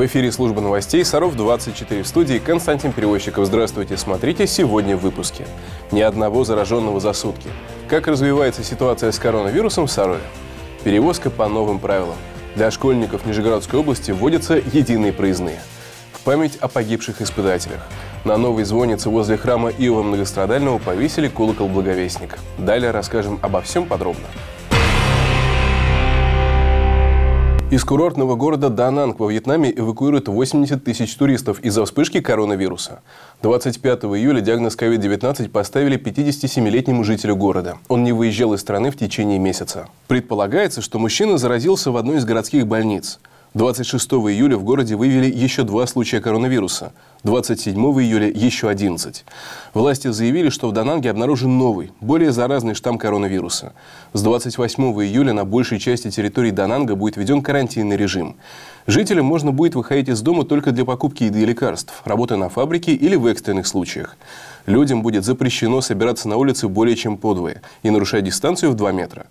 В эфире служба новостей Саров-24 в студии Константин Перевозчиков. Здравствуйте, смотрите сегодня в выпуске. Ни одного зараженного за сутки. Как развивается ситуация с коронавирусом в Сарове? Перевозка по новым правилам. Для школьников Нижегородской области вводятся единые проездные. В память о погибших испытателях. На новой звоннице возле храма Иова Многострадального повесили колокол Благовестник. Далее расскажем обо всем подробно. Из курортного города Дананг во Вьетнаме эвакуируют 80 тысяч туристов из-за вспышки коронавируса. 25 июля диагноз COVID-19 поставили 57-летнему жителю города. Он не выезжал из страны в течение месяца. Предполагается, что мужчина заразился в одной из городских больниц. 26 июля в городе выявили еще два случая коронавируса. 27 июля еще 11. Власти заявили, что в Дананге обнаружен новый, более заразный штамм коронавируса. С 28 июля на большей части территории Дананга будет введен карантинный режим. Жителям можно будет выходить из дома только для покупки еды и лекарств, работы на фабрике или в экстренных случаях. Людям будет запрещено собираться на улице более чем подвое и нарушать дистанцию в 2 метра.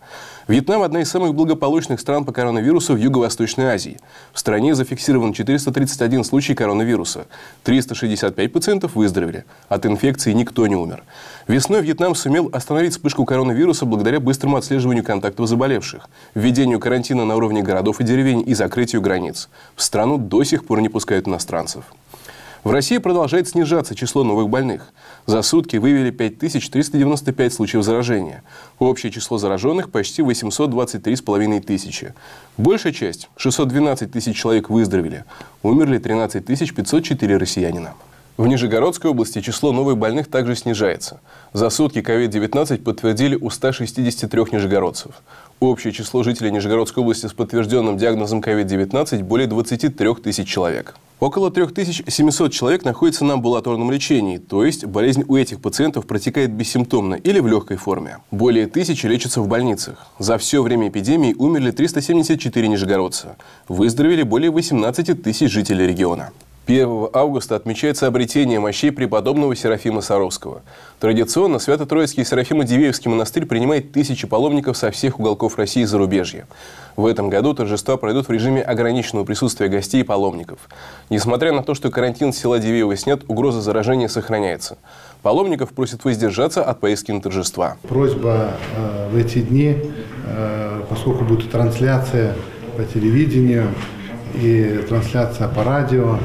Вьетнам – одна из самых благополучных стран по коронавирусу в Юго-Восточной Азии. В стране зафиксирован 431 случай коронавируса. 365 пациентов выздоровели. От инфекции никто не умер. Весной Вьетнам сумел остановить вспышку коронавируса благодаря быстрому отслеживанию контактов заболевших, введению карантина на уровне городов и деревень и закрытию границ. В страну до сих пор не пускают иностранцев. В России продолжает снижаться число новых больных. За сутки выявили 5395 случаев заражения. Общее число зараженных почти 823,5 тысячи. Большая часть, 612 тысяч человек выздоровели. Умерли 13 504 россиянина. В Нижегородской области число новых больных также снижается. За сутки COVID-19 подтвердили у 163 нижегородцев. Общее число жителей Нижегородской области с подтвержденным диагнозом COVID-19 более 23 тысяч человек. Около 3700 человек находятся на амбулаторном лечении, то есть болезнь у этих пациентов протекает бессимптомно или в легкой форме. Более тысячи лечатся в больницах. За все время эпидемии умерли 374 нижегородца. Выздоровели более 18 тысяч жителей региона. 1 августа отмечается обретение мощей преподобного Серафима Саровского. Традиционно Свято-Троицкий Серафимо-Дивеевский монастырь принимает тысячи паломников со всех уголков России и зарубежья. В этом году торжества пройдут в режиме ограниченного присутствия гостей и паломников. Несмотря на то, что карантин села Дивеева снят, угроза заражения сохраняется. Паломников просят воздержаться от поездки на торжества. Просьба э, в эти дни, э, поскольку будет трансляция по телевидению и трансляция по радио,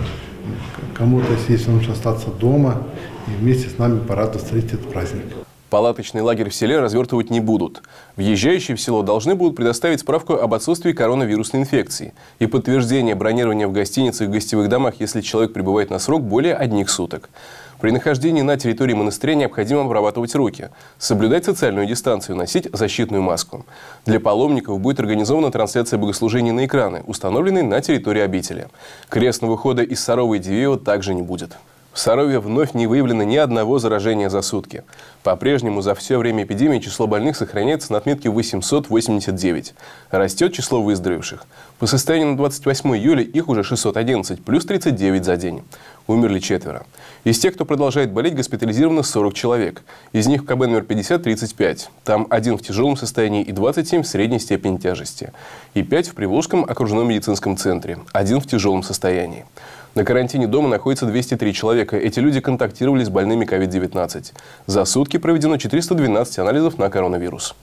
Кому-то, если лучше остаться дома и вместе с нами порадовать встретить этот праздник. Палаточный лагерь в селе развертывать не будут. Въезжающие в село должны будут предоставить справку об отсутствии коронавирусной инфекции и подтверждение бронирования в гостиницах и гостевых домах, если человек пребывает на срок более одних суток. При нахождении на территории монастыря необходимо обрабатывать руки, соблюдать социальную дистанцию, носить защитную маску. Для паломников будет организована трансляция богослужений на экраны, установленные на территории обители. Крестного хода из Сарова и Дивеева также не будет. В Сарове вновь не выявлено ни одного заражения за сутки. По-прежнему за все время эпидемии число больных сохраняется на отметке 889. Растет число выздоровевших. По состоянию на 28 июля их уже 611, плюс 39 за день. Умерли четверо. Из тех, кто продолжает болеть, госпитализировано 40 человек. Из них в КБ номер 50 – 35. Там один в тяжелом состоянии и 27 в средней степени тяжести. И 5 в Приволжском окружном медицинском центре. Один в тяжелом состоянии. На карантине дома находится 203 человека. Эти люди контактировали с больными COVID-19. За сутки проведено 412 анализов на коронавирус.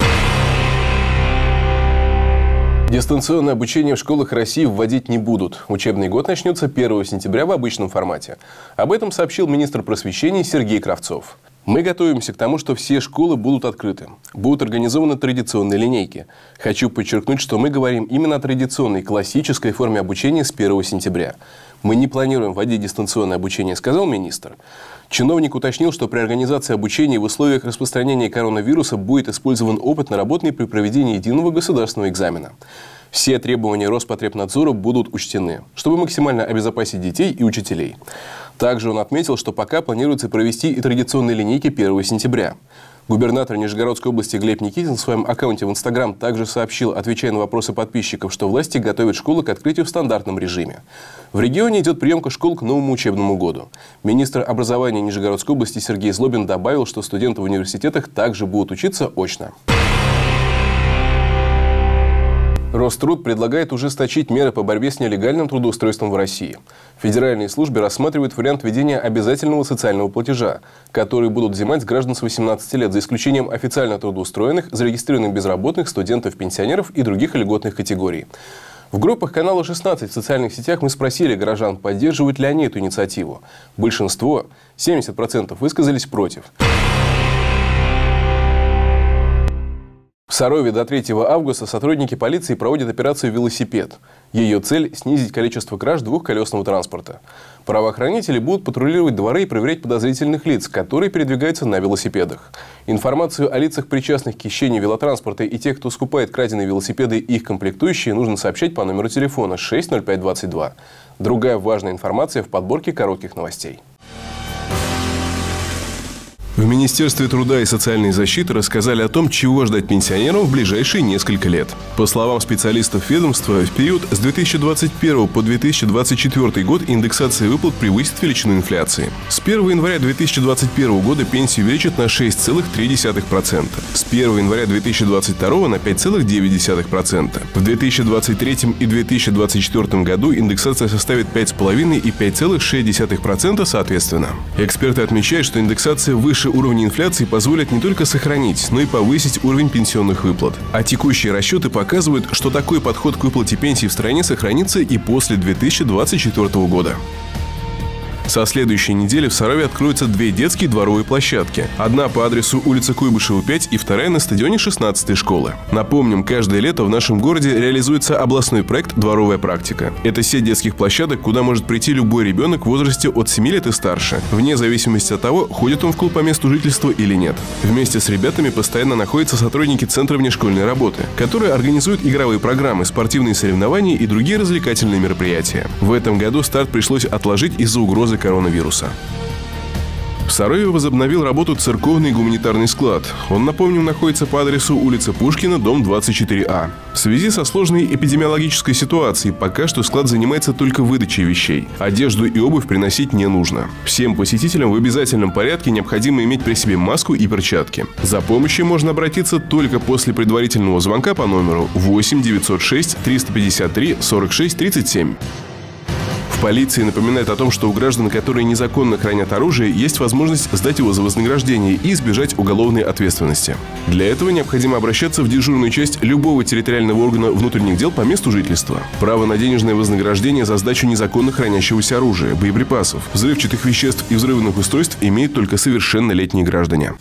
Дистанционное обучение в школах России вводить не будут. Учебный год начнется 1 сентября в обычном формате. Об этом сообщил министр просвещения Сергей Кравцов. Мы готовимся к тому, что все школы будут открыты. Будут организованы традиционные линейки. Хочу подчеркнуть, что мы говорим именно о традиционной, классической форме обучения с 1 сентября. Мы не планируем вводить дистанционное обучение, сказал министр. Чиновник уточнил, что при организации обучения в условиях распространения коронавируса будет использован опыт, наработанный при проведении единого государственного экзамена. Все требования Роспотребнадзора будут учтены, чтобы максимально обезопасить детей и учителей. Также он отметил, что пока планируется провести и традиционные линейки 1 сентября. Губернатор Нижегородской области Глеб Никитин в своем аккаунте в Инстаграм также сообщил, отвечая на вопросы подписчиков, что власти готовят школы к открытию в стандартном режиме. В регионе идет приемка школ к новому учебному году. Министр образования Нижегородской области Сергей Злобин добавил, что студенты в университетах также будут учиться очно. Роструд предлагает ужесточить меры по борьбе с нелегальным трудоустройством в России. В федеральной службе рассматривают вариант введения обязательного социального платежа, который будут взимать с граждан с 18 лет, за исключением официально трудоустроенных, зарегистрированных безработных, студентов, пенсионеров и других льготных категорий. В группах канала 16 в социальных сетях мы спросили горожан, поддерживают ли они эту инициативу. Большинство, 70%, высказались против. В Сарове до 3 августа сотрудники полиции проводят операцию «Велосипед». Ее цель – снизить количество краж двухколесного транспорта. Правоохранители будут патрулировать дворы и проверять подозрительных лиц, которые передвигаются на велосипедах. Информацию о лицах, причастных к хищению велотранспорта и тех, кто скупает краденые велосипеды и их комплектующие, нужно сообщать по номеру телефона 60522. Другая важная информация в подборке коротких новостей. В Министерстве труда и социальной защиты рассказали о том, чего ждать пенсионерам в ближайшие несколько лет. По словам специалистов ведомства, в период с 2021 по 2024 год индексация выплат превысит величину инфляции. С 1 января 2021 года пенсии увеличат на 6,3%, с 1 января 2022 на 5,9%. В 2023 и 2024 году индексация составит 5,5 и 5,6% соответственно. Эксперты отмечают, что индексация выше выше уровня инфляции позволят не только сохранить, но и повысить уровень пенсионных выплат. А текущие расчеты показывают, что такой подход к выплате пенсий в стране сохранится и после 2024 года. Со следующей недели в Сарове откроются две детские дворовые площадки. Одна по адресу улица Куйбышева, 5 и вторая на стадионе 16 школы. Напомним, каждое лето в нашем городе реализуется областной проект «Дворовая практика». Это сеть детских площадок, куда может прийти любой ребенок в возрасте от 7 лет и старше, вне зависимости от того, ходит он в клуб по месту жительства или нет. Вместе с ребятами постоянно находятся сотрудники Центра внешкольной работы, которые организуют игровые программы, спортивные соревнования и другие развлекательные мероприятия. В этом году старт пришлось отложить из-за угрозы коронавируса. В Сарове возобновил работу церковный гуманитарный склад. Он, напомним, находится по адресу улица Пушкина, дом 24А. В связи со сложной эпидемиологической ситуацией пока что склад занимается только выдачей вещей. Одежду и обувь приносить не нужно. Всем посетителям в обязательном порядке необходимо иметь при себе маску и перчатки. За помощью можно обратиться только после предварительного звонка по номеру 8 906 353 46 37 полиции напоминает о том, что у граждан, которые незаконно хранят оружие, есть возможность сдать его за вознаграждение и избежать уголовной ответственности. Для этого необходимо обращаться в дежурную часть любого территориального органа внутренних дел по месту жительства. Право на денежное вознаграждение за сдачу незаконно хранящегося оружия, боеприпасов, взрывчатых веществ и взрывных устройств имеют только совершеннолетние граждане.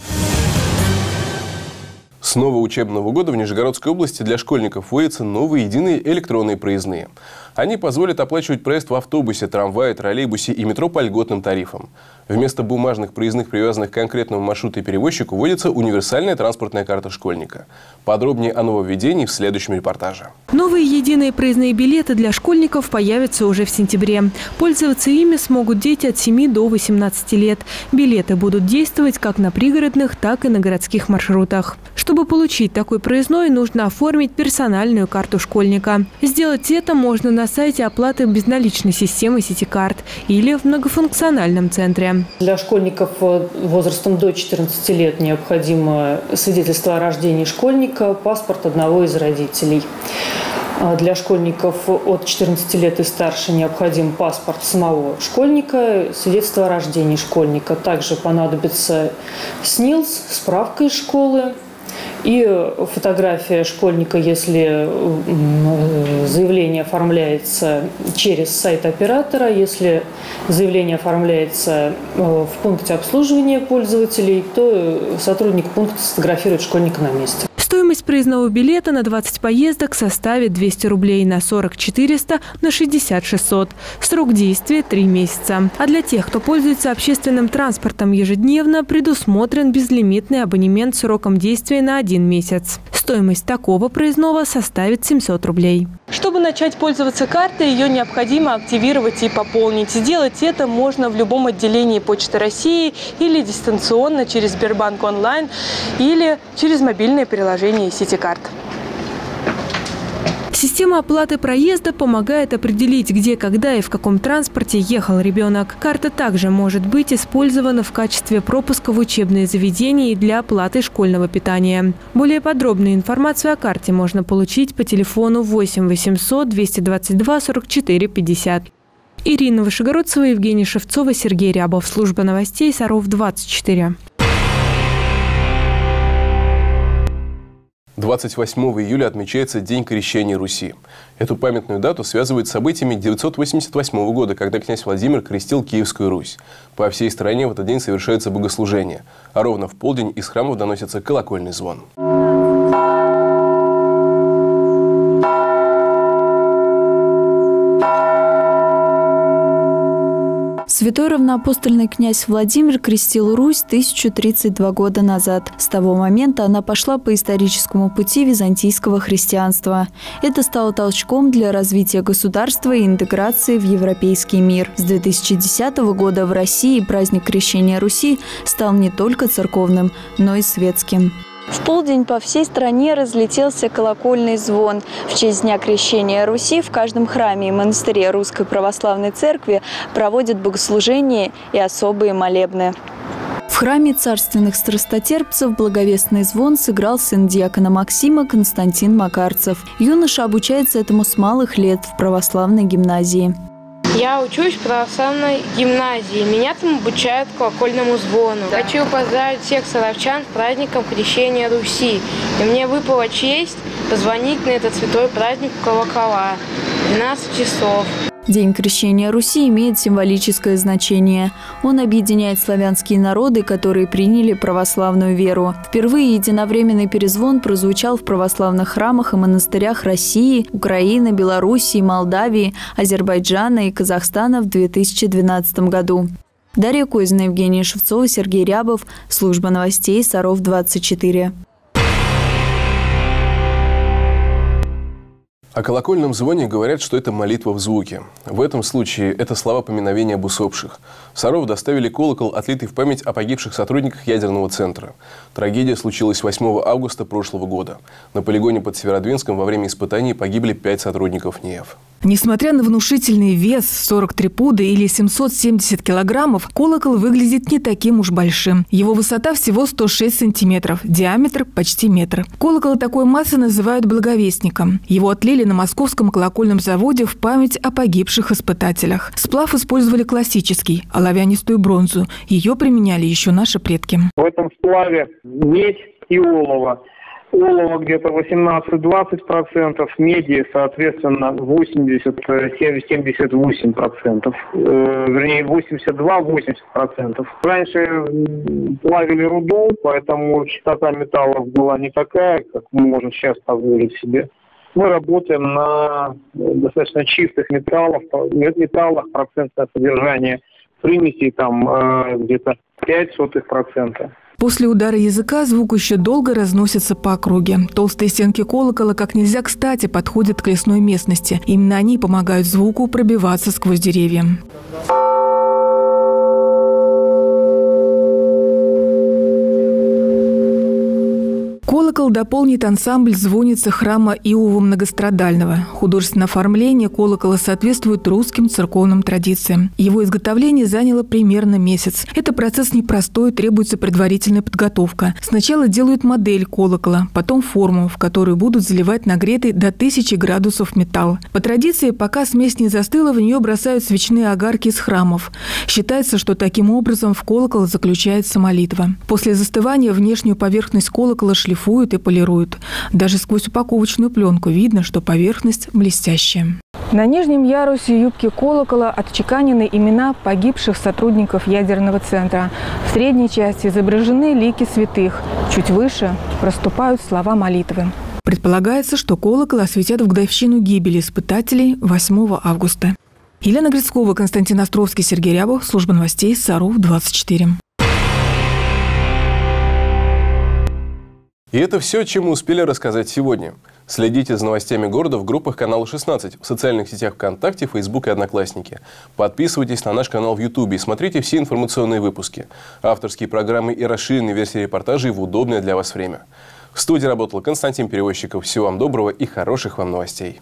С нового учебного года в Нижегородской области для школьников вводятся новые единые электронные проездные. Они позволят оплачивать проезд в автобусе, трамвае, троллейбусе и метро по льготным тарифам. Вместо бумажных проездных, привязанных к конкретному маршруту и перевозчику, вводится универсальная транспортная карта школьника. Подробнее о нововведении в следующем репортаже. Новые единые проездные билеты для школьников появятся уже в сентябре. Пользоваться ими смогут дети от 7 до 18 лет. Билеты будут действовать как на пригородных, так и на городских маршрутах. Чтобы получить такой проездной, нужно оформить персональную карту школьника. Сделать это можно на сайте оплаты безналичной системы сетикарт или в многофункциональном центре. Для школьников э, возрастом до 14 лет необходимо свидетельство о рождении школьника, паспорт одного из родителей. А для школьников от 14 лет и старше необходим паспорт самого школьника, свидетельство о рождении школьника. Также понадобится СНИЛС, справка из школы, и фотография школьника, если заявление оформляется через сайт оператора, если заявление оформляется э, в пункте обслуживания пользователей, то сотрудник пункта сфотографирует школьника на месте. Стоимость проездного билета на 20 поездок составит 200 рублей, на 40 – 400, на 60 – 600. Срок действия – 3 месяца. А для тех, кто пользуется общественным транспортом ежедневно, предусмотрен безлимитный абонемент сроком действия на один месяц. Стоимость такого проездного составит 700 рублей. Чтобы начать пользоваться картой, ее необходимо активировать и пополнить. Сделать это можно в любом отделении Почты России или дистанционно через Сбербанк онлайн или через мобильное приложение «Ситикарт». Система оплаты проезда помогает определить, где, когда и в каком транспорте ехал ребенок. Карта также может быть использована в качестве пропуска в учебные заведения и для оплаты школьного питания. Более подробную информацию о карте можно получить по телефону 8 800 222 44 50. Ирина Вышегородцева, Евгений Шевцова, Сергей Рябов. Служба новостей Саров 24. 28 июля отмечается День крещения Руси. Эту памятную дату связывают с событиями 988 года, когда князь Владимир крестил Киевскую Русь. По всей стране в этот день совершается богослужение, а ровно в полдень из храмов доносится колокольный звон. Святой равноапостольный князь Владимир крестил Русь 1032 года назад. С того момента она пошла по историческому пути византийского христианства. Это стало толчком для развития государства и интеграции в европейский мир. С 2010 года в России праздник крещения Руси стал не только церковным, но и светским. В полдень по всей стране разлетелся колокольный звон. В честь Дня Крещения Руси в каждом храме и монастыре Русской Православной Церкви проводят богослужения и особые молебны. В храме царственных страстотерпцев благовестный звон сыграл сын диакона Максима Константин Макарцев. Юноша обучается этому с малых лет в православной гимназии. Я учусь в православной гимназии. Меня там обучают колокольному звону. Да. Хочу поздравить всех саровчан с праздником Крещения Руси. И мне выпала честь позвонить на этот святой праздник колокола. 12 часов. День крещения Руси имеет символическое значение. Он объединяет славянские народы, которые приняли православную веру. Впервые единовременный перезвон прозвучал в православных храмах и монастырях России, Украины, Белоруссии, Молдавии, Азербайджана и Казахстана в 2012 году. Дарья Козина, Евгения Шевцова, Сергей Рябов. Служба новостей Саров 24. О колокольном звоне говорят, что это молитва в звуке. В этом случае это слова поминовения об усопших. Саров доставили колокол, отлитый в память о погибших сотрудниках ядерного центра. Трагедия случилась 8 августа прошлого года. На полигоне под Северодвинском во время испытаний погибли пять сотрудников НИЭФ. Несмотря на внушительный вес 43 пуда или 770 килограммов, колокол выглядит не таким уж большим. Его высота всего 106 сантиметров, диаметр почти метр. Колокол такой массы называют благовестником. Его отлили на московском колокольном заводе в память о погибших испытателях. Сплав использовали классический, оловянистую бронзу. Ее применяли еще наши предки. В этом сплаве медь и олово олова где-то 18-20%, меди, соответственно, 80-78%, э, вернее, 82-80%. Раньше плавили руду, поэтому частота металлов была не такая, как мы можем сейчас позволить себе. Мы работаем на достаточно чистых металлах, металлах процентное содержание примесей там э, где-то 0,05%. После удара языка звук еще долго разносится по округе. Толстые стенки колокола как нельзя кстати подходят к лесной местности. Именно они помогают звуку пробиваться сквозь деревья. Колокол дополнит ансамбль звонницы храма Иова Многострадального. Художественное оформление колокола соответствует русским церковным традициям. Его изготовление заняло примерно месяц. Это процесс непростой, требуется предварительная подготовка. Сначала делают модель колокола, потом форму, в которую будут заливать нагретый до 1000 градусов металл. По традиции, пока смесь не застыла, в нее бросают свечные огарки из храмов. Считается, что таким образом в колокол заключается молитва. После застывания внешнюю поверхность колокола шлифуют шлифуют и полируют. Даже сквозь упаковочную пленку видно, что поверхность блестящая. На нижнем ярусе юбки колокола отчеканены имена погибших сотрудников ядерного центра. В средней части изображены лики святых. Чуть выше проступают слова молитвы. Предполагается, что колокол осветят в годовщину гибели испытателей 8 августа. Елена Грицкова, Константин Островский, Сергей Рябов. Служба новостей «Саров-24». И это все, чем мы успели рассказать сегодня. Следите за новостями города в группах канала 16, в социальных сетях ВКонтакте, Фейсбук и Одноклассники. Подписывайтесь на наш канал в Ютубе и смотрите все информационные выпуски. Авторские программы и расширенные версии репортажей в удобное для вас время. В студии работал Константин Перевозчиков. Всего вам доброго и хороших вам новостей.